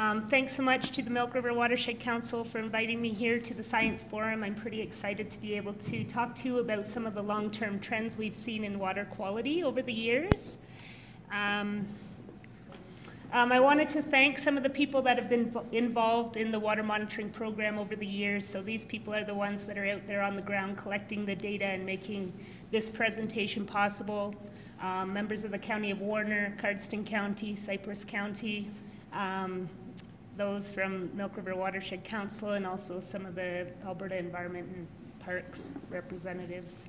Um, thanks so much to the Milk River Watershed Council for inviting me here to the Science Forum. I'm pretty excited to be able to talk to you about some of the long-term trends we've seen in water quality over the years. Um, um, I wanted to thank some of the people that have been involved in the water monitoring program over the years. So these people are the ones that are out there on the ground collecting the data and making this presentation possible. Um, members of the County of Warner, Cardston County, Cypress County, um, those from Milk River Watershed Council, and also some of the Alberta Environment and Parks representatives.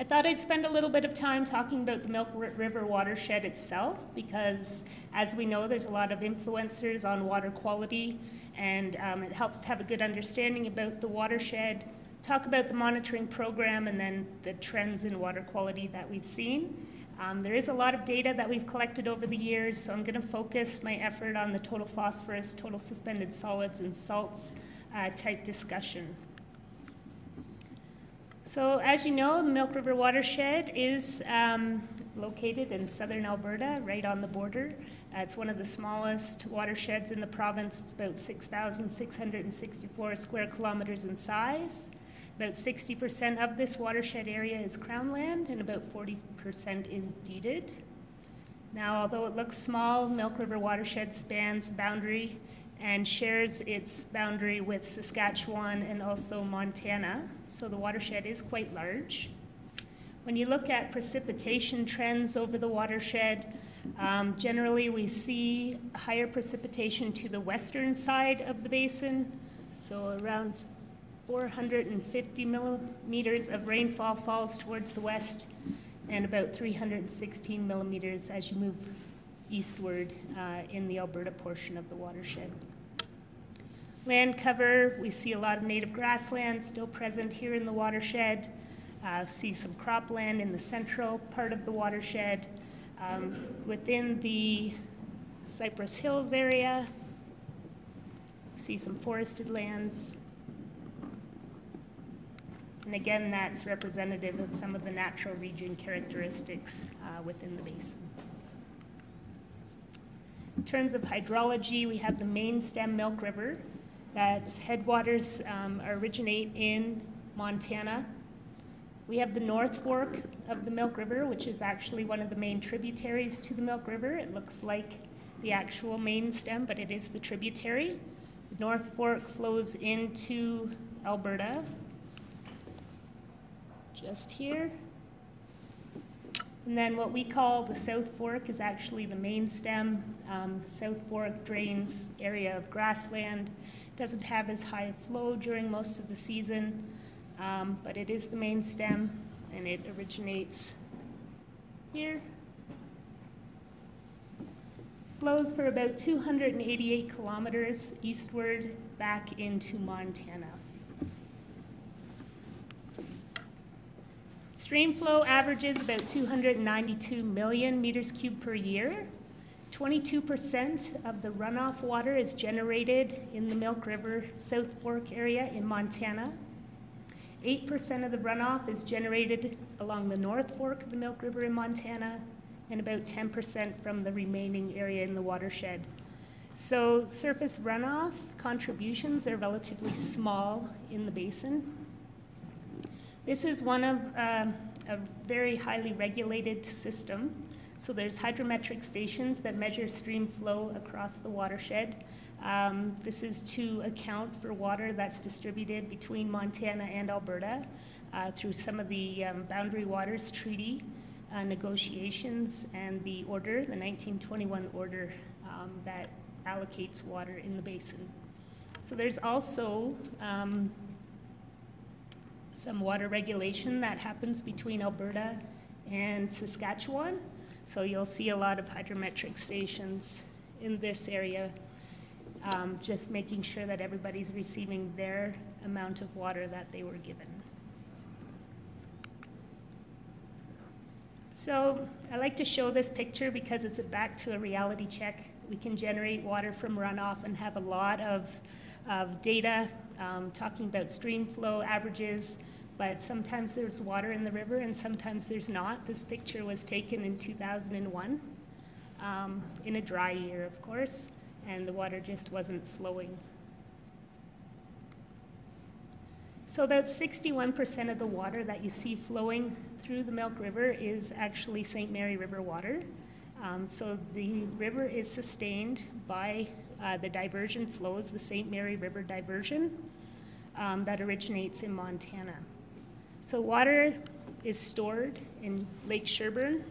I thought I'd spend a little bit of time talking about the Milk River watershed itself because, as we know, there's a lot of influencers on water quality, and um, it helps to have a good understanding about the watershed, talk about the monitoring program, and then the trends in water quality that we've seen. Um, there is a lot of data that we've collected over the years, so I'm going to focus my effort on the total phosphorus, total suspended solids, and salts uh, type discussion. So as you know, the Milk River watershed is um, located in southern Alberta, right on the border. Uh, it's one of the smallest watersheds in the province. It's about 6,664 square kilometers in size. About 60% of this watershed area is crown land and about 40% is deeded. Now, although it looks small, Milk River watershed spans boundary and shares its boundary with Saskatchewan and also Montana, so the watershed is quite large. When you look at precipitation trends over the watershed, um, generally we see higher precipitation to the western side of the basin, so around 450 millimeters of rainfall falls towards the west and about 316 millimeters as you move eastward uh, in the Alberta portion of the watershed. Land cover, we see a lot of native grassland still present here in the watershed. Uh, see some cropland in the central part of the watershed. Um, within the Cypress Hills area, see some forested lands. And again, that's representative of some of the natural region characteristics uh, within the basin. In terms of hydrology, we have the main stem Milk River that's headwaters um, originate in Montana. We have the North Fork of the Milk River, which is actually one of the main tributaries to the Milk River. It looks like the actual main stem, but it is the tributary. The North Fork flows into Alberta, just here. And then what we call the South Fork is actually the main stem. Um, South Fork drains area of grassland, doesn't have as high flow during most of the season, um, but it is the main stem and it originates here. Flows for about 288 kilometers eastward back into Montana. Stream flow averages about 292 million meters cubed per year. 22% of the runoff water is generated in the Milk River South Fork area in Montana. 8% of the runoff is generated along the North Fork of the Milk River in Montana, and about 10% from the remaining area in the watershed. So surface runoff contributions are relatively small in the basin. This is one of uh, a very highly regulated system. So there's hydrometric stations that measure stream flow across the watershed. Um, this is to account for water that's distributed between Montana and Alberta uh, through some of the um, Boundary Waters Treaty uh, negotiations and the order, the 1921 order um, that allocates water in the basin. So there's also um, some water regulation that happens between Alberta and Saskatchewan. So you'll see a lot of hydrometric stations in this area, um, just making sure that everybody's receiving their amount of water that they were given. So I like to show this picture because it's a back to a reality check. We can generate water from runoff and have a lot of, of data um, talking about stream flow averages, but sometimes there's water in the river and sometimes there's not. This picture was taken in 2001, um, in a dry year, of course. and the water just wasn't flowing. So about 61% of the water that you see flowing through the Milk River is actually St. Mary River water. Um, so the river is sustained by uh, the diversion flows, the St. Mary River diversion um, that originates in Montana. So water is stored in Lake Sherburne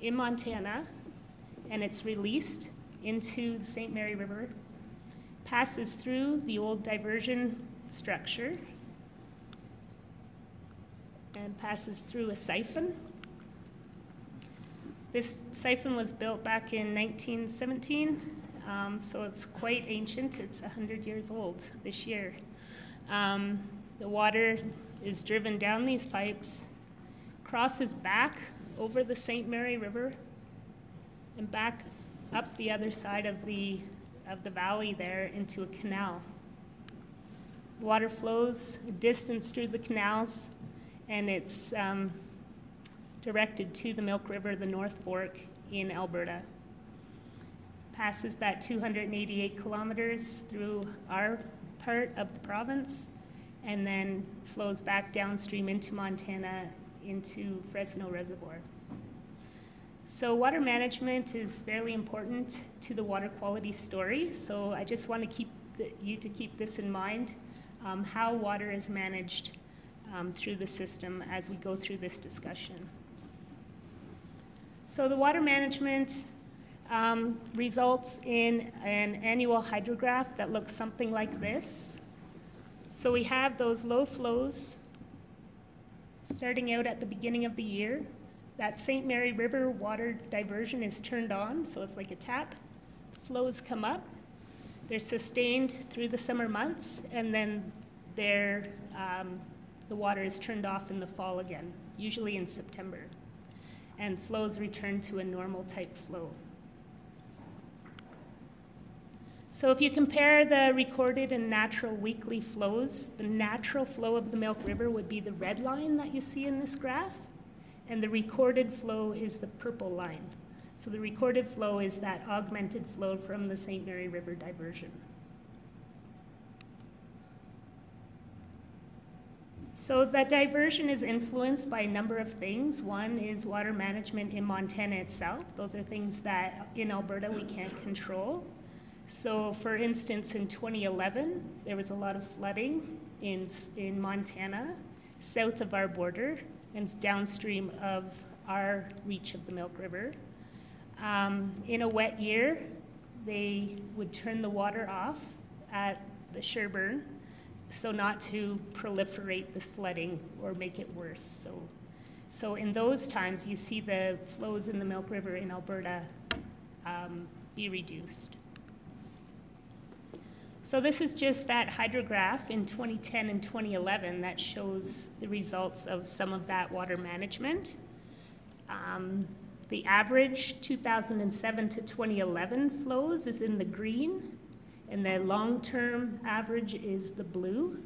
in Montana, and it's released into the St. Mary River, passes through the old diversion structure, and passes through a siphon. This siphon was built back in 1917, um, so it's quite ancient. It's 100 years old this year. Um, the water is driven down these pipes, crosses back over the St. Mary River, and back up the other side of the, of the valley there into a canal. Water flows a distance through the canals, and it's um, directed to the Milk River, the North Fork in Alberta. Passes that 288 kilometers through our part of the province and then flows back downstream into Montana into Fresno Reservoir. So water management is fairly important to the water quality story. So I just want to keep the, you to keep this in mind, um, how water is managed um, through the system as we go through this discussion. So the water management um, results in an annual hydrograph that looks something like this. So we have those low flows starting out at the beginning of the year. That St. Mary River water diversion is turned on, so it's like a tap. Flows come up. They're sustained through the summer months, and then they're, um, the water is turned off in the fall again, usually in September. And flows return to a normal type flow. So if you compare the recorded and natural weekly flows, the natural flow of the Milk River would be the red line that you see in this graph, and the recorded flow is the purple line. So the recorded flow is that augmented flow from the St. Mary River diversion. So that diversion is influenced by a number of things. One is water management in Montana itself. Those are things that in Alberta we can't control. So, for instance, in 2011, there was a lot of flooding in, in Montana, south of our border, and downstream of our reach of the Milk River. Um, in a wet year, they would turn the water off at the Sherburne so not to proliferate the flooding or make it worse. So, so in those times, you see the flows in the Milk River in Alberta um, be reduced. So this is just that hydrograph in 2010 and 2011 that shows the results of some of that water management. Um, the average 2007 to 2011 flows is in the green, and the long-term average is the blue.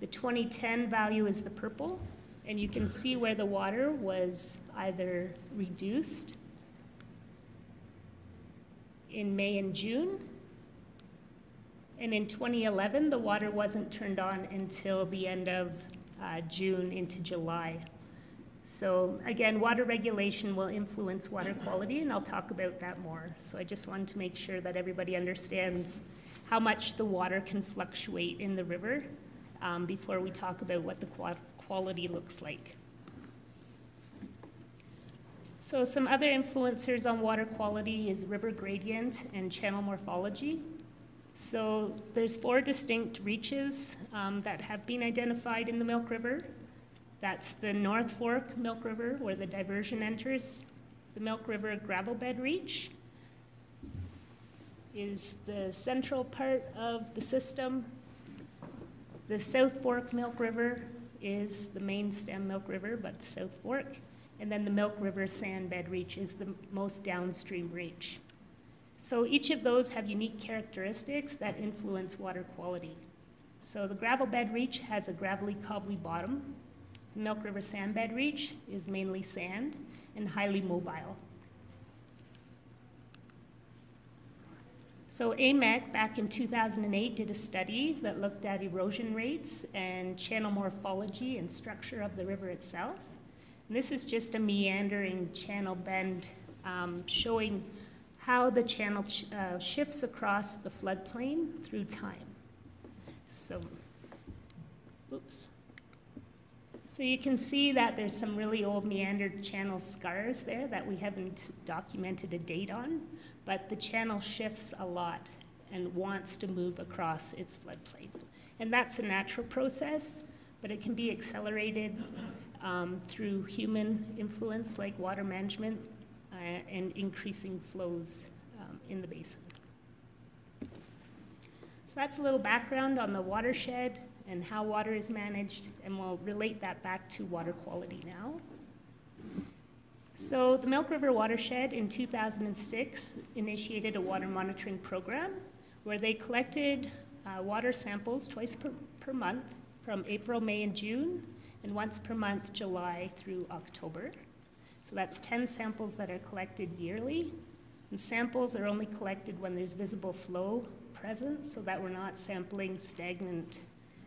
The 2010 value is the purple, and you can see where the water was either reduced in May and June, and in 2011, the water wasn't turned on until the end of uh, June into July. So again, water regulation will influence water quality, and I'll talk about that more. So I just wanted to make sure that everybody understands how much the water can fluctuate in the river um, before we talk about what the quality looks like. So some other influencers on water quality is river gradient and channel morphology. So there's four distinct reaches um, that have been identified in the Milk River. That's the North Fork Milk River, where the diversion enters. The Milk River gravel bed reach is the central part of the system. The South Fork Milk River is the main stem Milk River, but the South Fork. And then the Milk River sand bed reach is the most downstream reach. So each of those have unique characteristics that influence water quality. So the gravel bed reach has a gravelly cobbly bottom. The Milk River sand bed reach is mainly sand and highly mobile. So AMEC back in 2008 did a study that looked at erosion rates and channel morphology and structure of the river itself. And this is just a meandering channel bend um, showing how the channel ch uh, shifts across the floodplain through time. So, oops. So you can see that there's some really old meandered channel scars there that we haven't documented a date on, but the channel shifts a lot and wants to move across its floodplain. And that's a natural process, but it can be accelerated um, through human influence like water management and increasing flows um, in the basin. So that's a little background on the watershed and how water is managed, and we'll relate that back to water quality now. So the Milk River Watershed in 2006 initiated a water monitoring program where they collected uh, water samples twice per, per month from April, May, and June, and once per month, July through October. So that's 10 samples that are collected yearly. And samples are only collected when there's visible flow present so that we're not sampling stagnant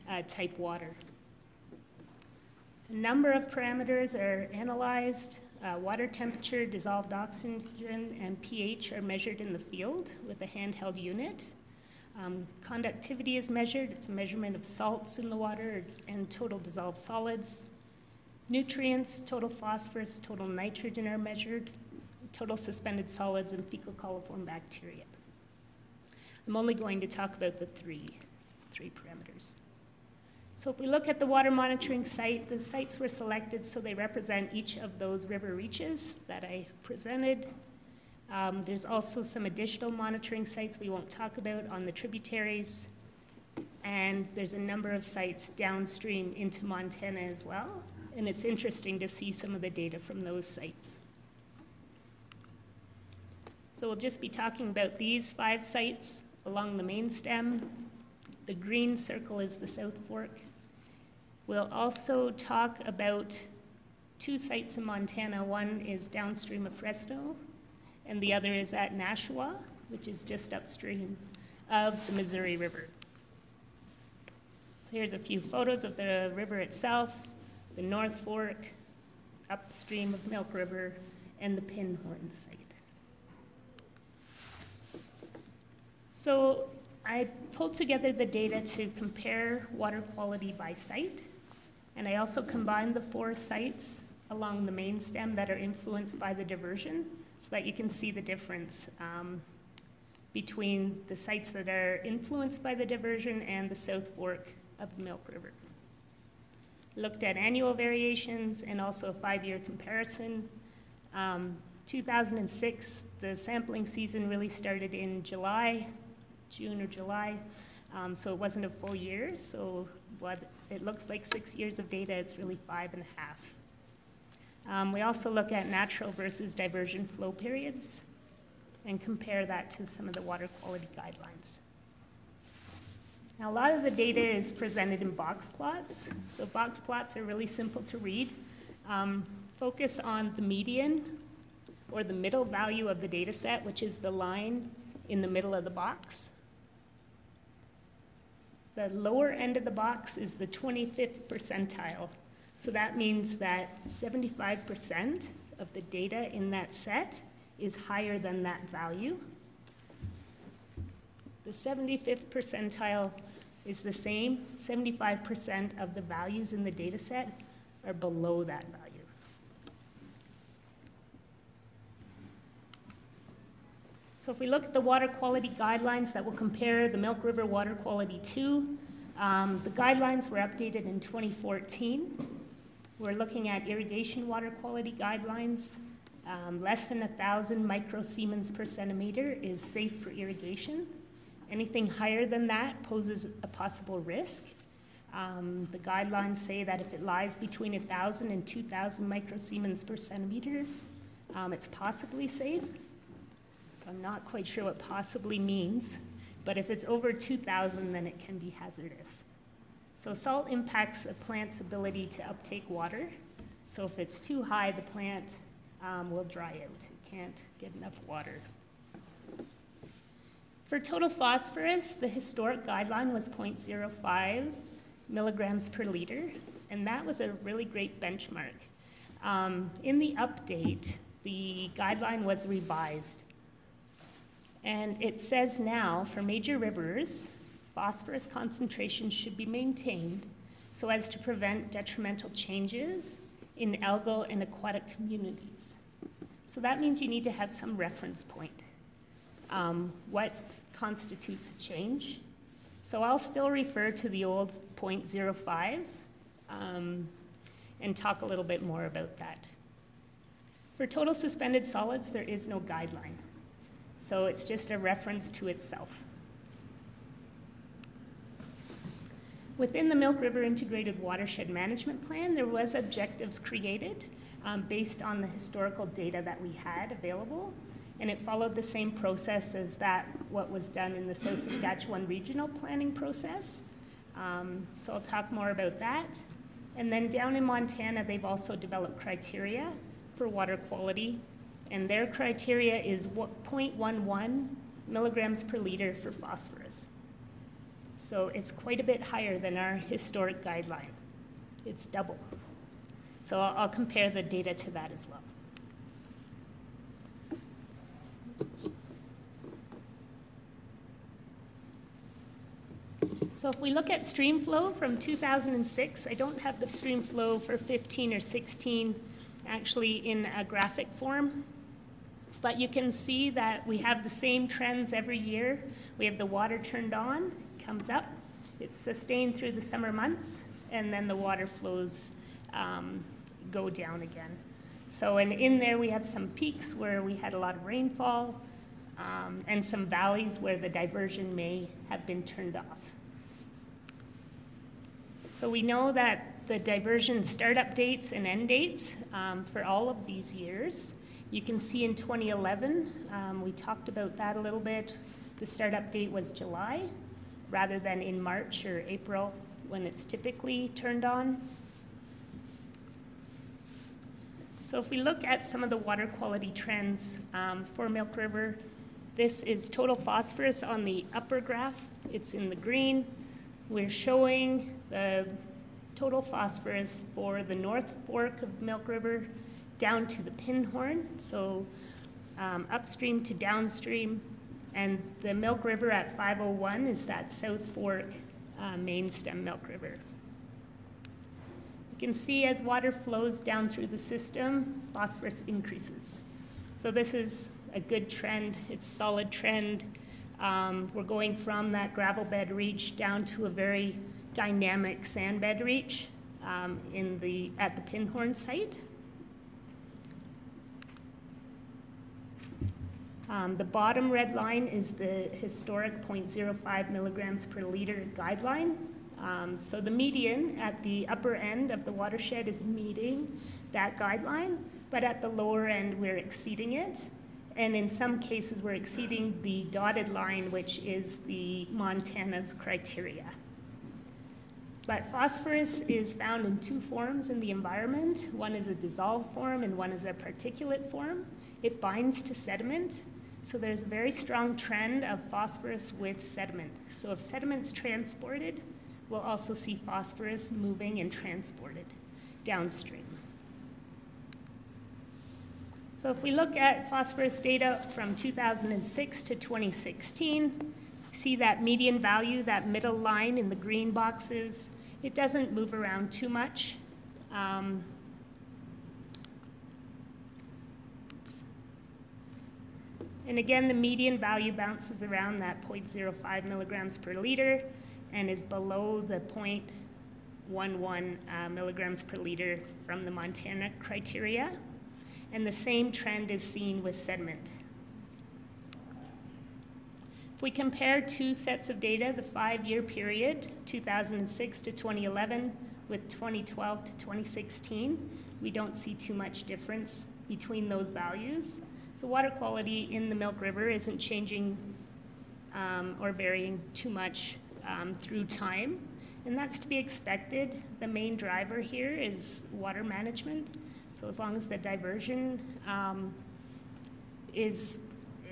uh, type water. A number of parameters are analyzed. Uh, water temperature, dissolved oxygen, and pH are measured in the field with a handheld unit. Um, conductivity is measured. It's a measurement of salts in the water and total dissolved solids. Nutrients, total phosphorus, total nitrogen are measured. Total suspended solids and fecal coliform bacteria. I'm only going to talk about the three, three parameters. So if we look at the water monitoring site, the sites were selected so they represent each of those river reaches that I presented. Um, there's also some additional monitoring sites we won't talk about on the tributaries. And there's a number of sites downstream into Montana as well. And it's interesting to see some of the data from those sites. So we'll just be talking about these five sites along the main stem. The green circle is the South Fork. We'll also talk about two sites in Montana. One is downstream of Fresno, and the other is at Nashua, which is just upstream of the Missouri River. So here's a few photos of the river itself, the North Fork, upstream of Milk River, and the Pinhorn site. So I pulled together the data to compare water quality by site and I also combined the four sites along the main stem that are influenced by the diversion so that you can see the difference um, between the sites that are influenced by the diversion and the South Fork of the Milk River. Looked at annual variations and also a five-year comparison. Um, 2006, the sampling season really started in July, June or July, um, so it wasn't a full year. So what it looks like six years of data, it's really five and a half. Um, we also look at natural versus diversion flow periods and compare that to some of the water quality guidelines. Now, a lot of the data is presented in box plots. So box plots are really simple to read. Um, focus on the median or the middle value of the data set, which is the line in the middle of the box. The lower end of the box is the 25th percentile. So that means that 75% of the data in that set is higher than that value. The 75th percentile is the same. 75% of the values in the data set are below that value. So if we look at the water quality guidelines that will compare the Milk River water quality to, um, the guidelines were updated in 2014. We're looking at irrigation water quality guidelines. Um, less than 1,000 microsiemens per centimeter is safe for irrigation. Anything higher than that poses a possible risk. Um, the guidelines say that if it lies between 1,000 and 2,000 microsiemens per centimeter, um, it's possibly safe. I'm not quite sure what possibly means, but if it's over 2,000, then it can be hazardous. So salt impacts a plant's ability to uptake water. So if it's too high, the plant um, will dry out. It can't get enough water. For total phosphorus, the historic guideline was 0.05 milligrams per liter, and that was a really great benchmark. Um, in the update, the guideline was revised. And it says now for major rivers, phosphorus concentration should be maintained so as to prevent detrimental changes in algal and aquatic communities. So that means you need to have some reference point. Um, what constitutes a change? So I'll still refer to the old 0.05 um, and talk a little bit more about that. For total suspended solids, there is no guideline. So it's just a reference to itself. Within the Milk River Integrated Watershed Management Plan, there was objectives created um, based on the historical data that we had available, and it followed the same process as that what was done in the South Saskatchewan Regional Planning process. Um, so I'll talk more about that. And then down in Montana, they've also developed criteria for water quality, and their criteria is 0.11 milligrams per liter for phosphorus. So it's quite a bit higher than our historic guideline. It's double. So I'll, I'll compare the data to that as well. So if we look at stream flow from 2006, I don't have the stream flow for 15 or 16 actually in a graphic form, but you can see that we have the same trends every year. We have the water turned on comes up. It's sustained through the summer months, and then the water flows um, go down again. So, and in there we have some peaks where we had a lot of rainfall, um, and some valleys where the diversion may have been turned off. So we know that the diversion startup dates and end dates um, for all of these years. You can see in 2011, um, we talked about that a little bit. The startup date was July rather than in March or April when it's typically turned on. So if we look at some of the water quality trends um, for Milk River, this is total phosphorus on the upper graph. It's in the green. We're showing the total phosphorus for the North Fork of Milk River down to the Pinhorn, so um, upstream to downstream and the Milk River at 501 is that South Fork uh, main stem Milk River. You can see as water flows down through the system, phosphorus increases. So this is a good trend. It's a solid trend. Um, we're going from that gravel bed reach down to a very dynamic sand bed reach um, in the, at the Pinhorn site. Um, the bottom red line is the historic 0.05 milligrams per liter guideline. Um, so the median at the upper end of the watershed is meeting that guideline, but at the lower end we're exceeding it. And in some cases we're exceeding the dotted line, which is the Montana's criteria. But phosphorus is found in two forms in the environment. One is a dissolved form and one is a particulate form. It binds to sediment, so there's a very strong trend of phosphorus with sediment. So if sediment's transported, we'll also see phosphorus moving and transported downstream. So if we look at phosphorus data from 2006 to 2016, see that median value, that middle line in the green boxes, it doesn't move around too much. Um, And again, the median value bounces around that 0.05 milligrams per liter and is below the 0.11 uh, milligrams per liter from the Montana criteria. And the same trend is seen with sediment. If we compare two sets of data, the five-year period, 2006 to 2011, with 2012 to 2016, we don't see too much difference between those values. So water quality in the Milk River isn't changing um, or varying too much um, through time, and that's to be expected. The main driver here is water management. So as long as the diversion um, is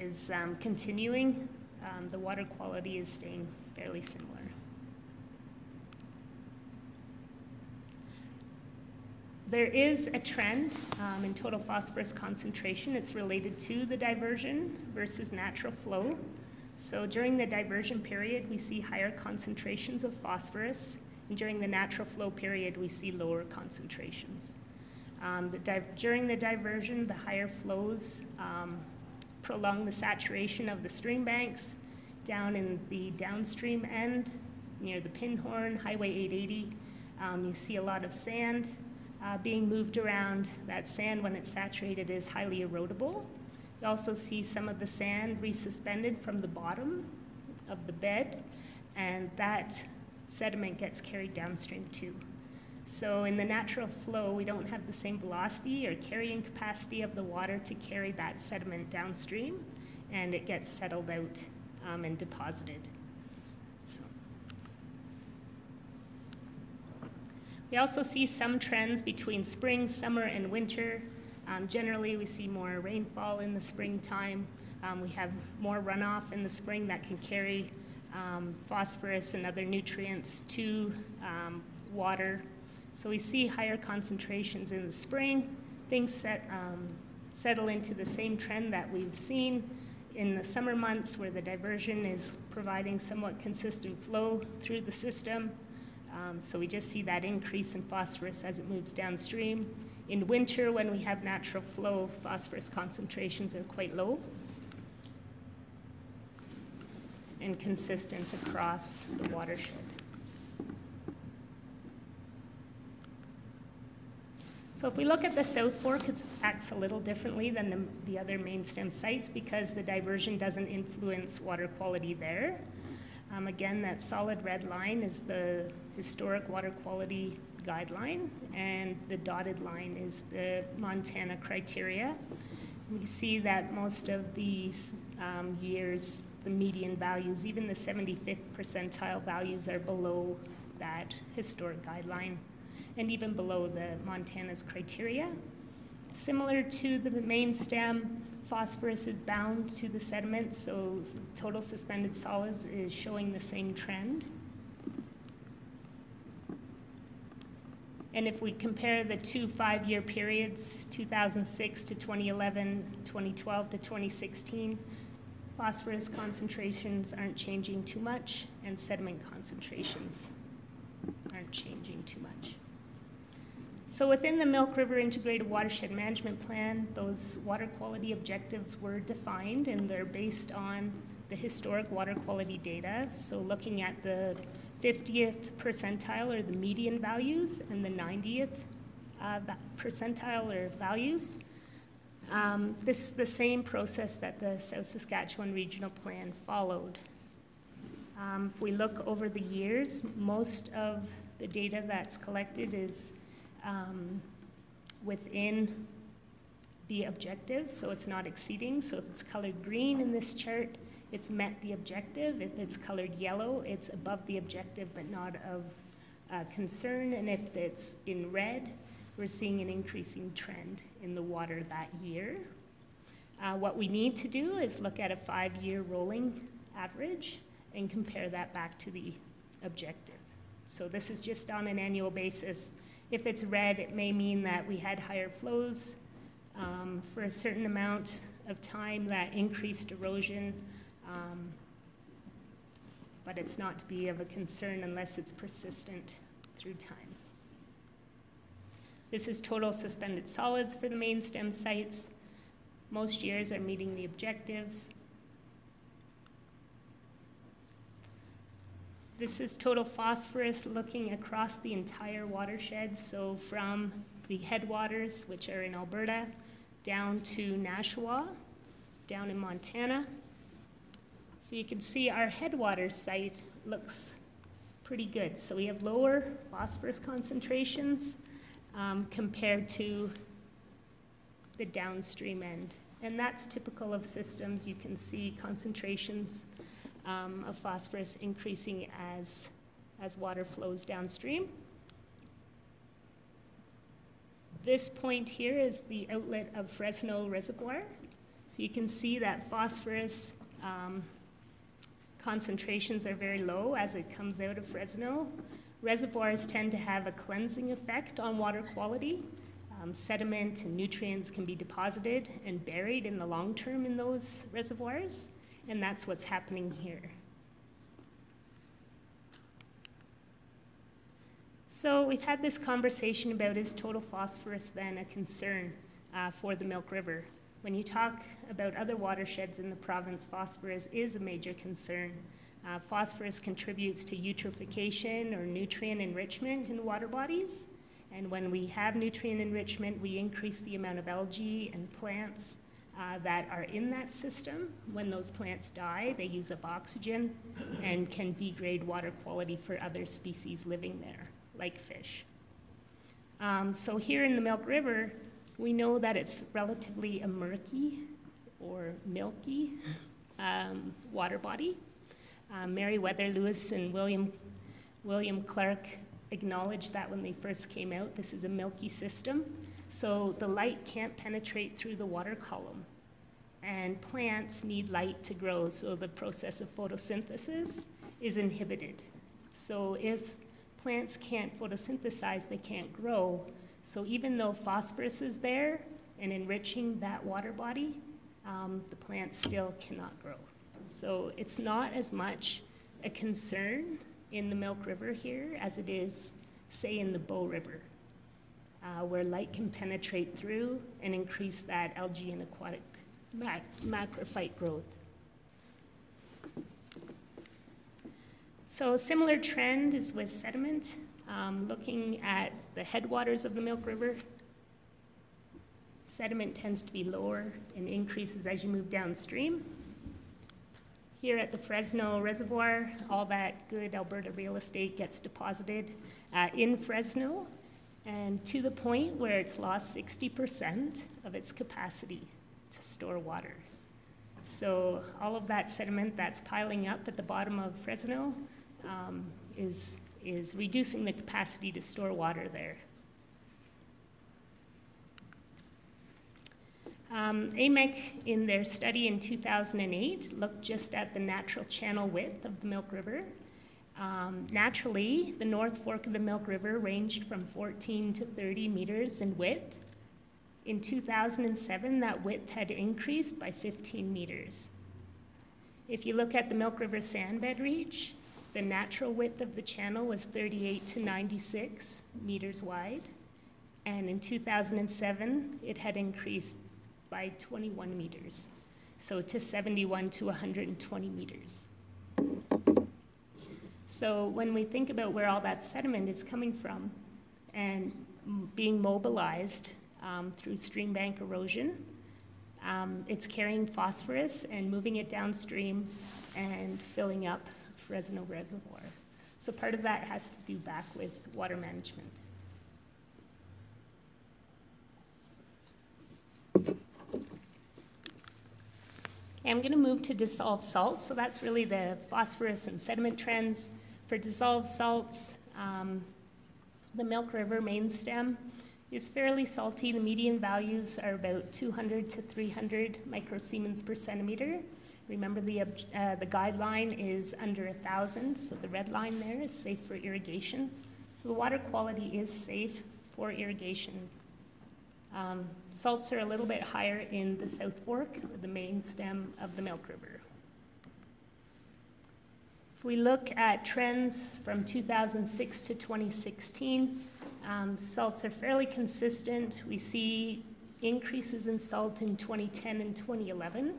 is um, continuing, um, the water quality is staying fairly similar. There is a trend um, in total phosphorus concentration. It's related to the diversion versus natural flow. So during the diversion period, we see higher concentrations of phosphorus, and during the natural flow period, we see lower concentrations. Um, the during the diversion, the higher flows um, prolong the saturation of the stream banks. Down in the downstream end, near the Pinhorn, Highway 880, um, you see a lot of sand uh, being moved around. That sand, when it's saturated, is highly erodible. You also see some of the sand resuspended from the bottom of the bed, and that sediment gets carried downstream too. So in the natural flow, we don't have the same velocity or carrying capacity of the water to carry that sediment downstream, and it gets settled out um, and deposited. So. We also see some trends between spring, summer, and winter. Um, generally, we see more rainfall in the springtime. Um, we have more runoff in the spring that can carry um, phosphorus and other nutrients to um, water. So we see higher concentrations in the spring. Things set, um, settle into the same trend that we've seen in the summer months where the diversion is providing somewhat consistent flow through the system. Um, so we just see that increase in phosphorus as it moves downstream. In winter, when we have natural flow, phosphorus concentrations are quite low and consistent across the watershed. So if we look at the South Fork, it acts a little differently than the, the other main stem sites because the diversion doesn't influence water quality there. Um, again, that solid red line is the historic water quality guideline, and the dotted line is the Montana criteria. We see that most of these um, years, the median values, even the 75th percentile values, are below that historic guideline and even below the Montana's criteria. Similar to the main stem, phosphorus is bound to the sediment, so total suspended solids is showing the same trend. And if we compare the two five-year periods, 2006 to 2011, 2012 to 2016, phosphorus concentrations aren't changing too much, and sediment concentrations aren't changing too much. So within the Milk River Integrated Watershed Management Plan, those water quality objectives were defined, and they're based on the historic water quality data. So looking at the 50th percentile or the median values and the 90th uh, percentile or values. Um, this is the same process that the South Saskatchewan Regional Plan followed. Um, if we look over the years, most of the data that's collected is um, within the objective, so it's not exceeding. So if it's colored green in this chart, it's met the objective. If it's colored yellow, it's above the objective but not of uh, concern. And if it's in red, we're seeing an increasing trend in the water that year. Uh, what we need to do is look at a five-year rolling average and compare that back to the objective. So this is just on an annual basis. If it's red, it may mean that we had higher flows um, for a certain amount of time that increased erosion um, but it's not to be of a concern unless it's persistent through time. This is total suspended solids for the main stem sites. Most years are meeting the objectives. This is total phosphorus looking across the entire watershed, so from the headwaters, which are in Alberta, down to Nashua, down in Montana, so you can see our headwater site looks pretty good. So we have lower phosphorus concentrations um, compared to the downstream end. And that's typical of systems. You can see concentrations um, of phosphorus increasing as, as water flows downstream. This point here is the outlet of Fresno Reservoir. So you can see that phosphorus um, concentrations are very low as it comes out of Fresno. Reservoirs tend to have a cleansing effect on water quality. Um, sediment and nutrients can be deposited and buried in the long term in those reservoirs, and that's what's happening here. So we've had this conversation about is total phosphorus then a concern uh, for the Milk River? When you talk about other watersheds in the province, phosphorus is a major concern. Uh, phosphorus contributes to eutrophication or nutrient enrichment in water bodies. And when we have nutrient enrichment, we increase the amount of algae and plants uh, that are in that system. When those plants die, they use up oxygen and can degrade water quality for other species living there, like fish. Um, so here in the Milk River, we know that it's relatively a murky or milky um, water body. Um, Meriwether Lewis and William, William Clark acknowledged that when they first came out. This is a milky system. So the light can't penetrate through the water column. And plants need light to grow, so the process of photosynthesis is inhibited. So if plants can't photosynthesize, they can't grow. So even though phosphorus is there and enriching that water body, um, the plant still cannot grow. So it's not as much a concern in the Milk River here as it is, say, in the Bow River, uh, where light can penetrate through and increase that algae and aquatic mac macrophyte growth. So a similar trend is with sediment, um, looking at the headwaters of the Milk River. Sediment tends to be lower and increases as you move downstream. Here at the Fresno Reservoir, all that good Alberta real estate gets deposited uh, in Fresno and to the point where it's lost 60% of its capacity to store water. So all of that sediment that's piling up at the bottom of Fresno um, is, is reducing the capacity to store water there. Um, AMEC, in their study in 2008, looked just at the natural channel width of the Milk River. Um, naturally, the North Fork of the Milk River ranged from 14 to 30 meters in width. In 2007, that width had increased by 15 meters. If you look at the Milk River sandbed reach, the natural width of the channel was 38 to 96 meters wide. And in 2007, it had increased by 21 meters, so to 71 to 120 meters. So when we think about where all that sediment is coming from and being mobilized um, through stream bank erosion, um, it's carrying phosphorus and moving it downstream and filling up Fresno Reservoir. So part of that has to do back with water management. I'm going to move to dissolved salts. So that's really the phosphorus and sediment trends. For dissolved salts, um, the Milk River main stem is fairly salty. The median values are about 200 to 300 microsiemens per centimeter. Remember the, uh, the guideline is under 1,000, so the red line there is safe for irrigation. So the water quality is safe for irrigation um, salts are a little bit higher in the South Fork, the main stem of the Milk River. If we look at trends from 2006 to 2016, um, salts are fairly consistent. We see increases in salt in 2010 and 2011.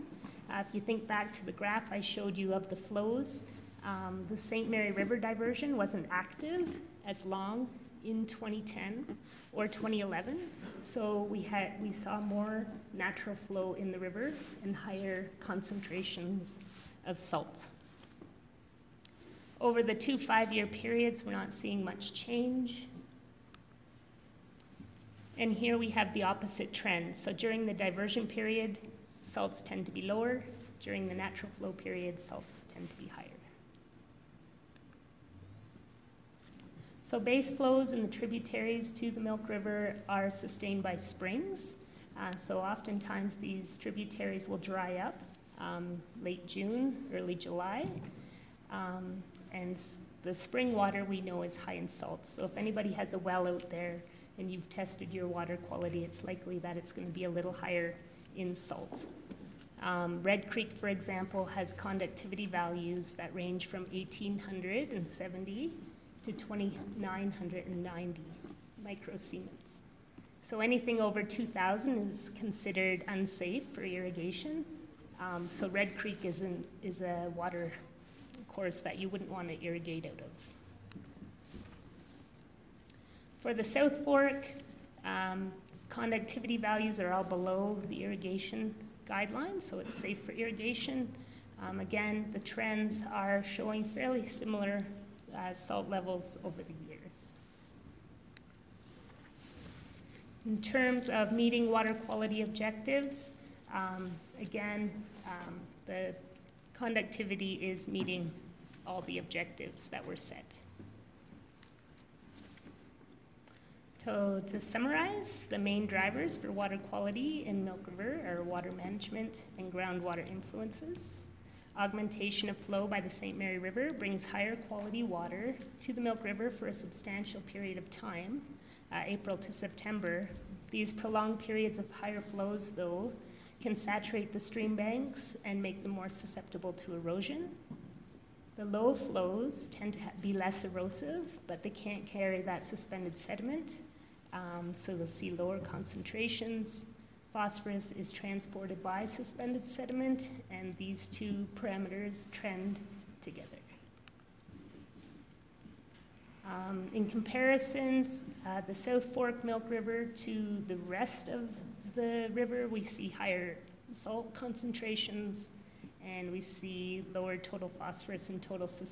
Uh, if you think back to the graph I showed you of the flows, um, the St. Mary River diversion wasn't active as long in 2010 or 2011. So we had we saw more natural flow in the river and higher concentrations of salt. Over the two five-year periods, we're not seeing much change. And here we have the opposite trend. So during the diversion period, salts tend to be lower. During the natural flow period, salts tend to be higher. So base flows in the tributaries to the Milk River are sustained by springs. Uh, so oftentimes these tributaries will dry up um, late June, early July. Um, and the spring water we know is high in salt. So if anybody has a well out there and you've tested your water quality, it's likely that it's going to be a little higher in salt. Um, Red Creek, for example, has conductivity values that range from 1870 to 2990 microsiemens. So anything over 2000 is considered unsafe for irrigation. Um, so Red Creek is, an, is a water course that you wouldn't want to irrigate out of. For the South Fork, um, conductivity values are all below the irrigation guidelines, so it's safe for irrigation. Um, again, the trends are showing fairly similar uh, salt levels over the years. In terms of meeting water quality objectives, um, again, um, the conductivity is meeting all the objectives that were set. So to summarize, the main drivers for water quality in Milk River are water management and groundwater influences. Augmentation of flow by the St. Mary River brings higher quality water to the Milk River for a substantial period of time, uh, April to September. These prolonged periods of higher flows, though, can saturate the stream banks and make them more susceptible to erosion. The low flows tend to be less erosive, but they can't carry that suspended sediment, um, so you'll see lower concentrations. Phosphorus is transported by suspended sediment, and these two parameters trend together. Um, in comparisons, uh, the South Fork Milk River to the rest of the river, we see higher salt concentrations and we see lower total phosphorus and total suspended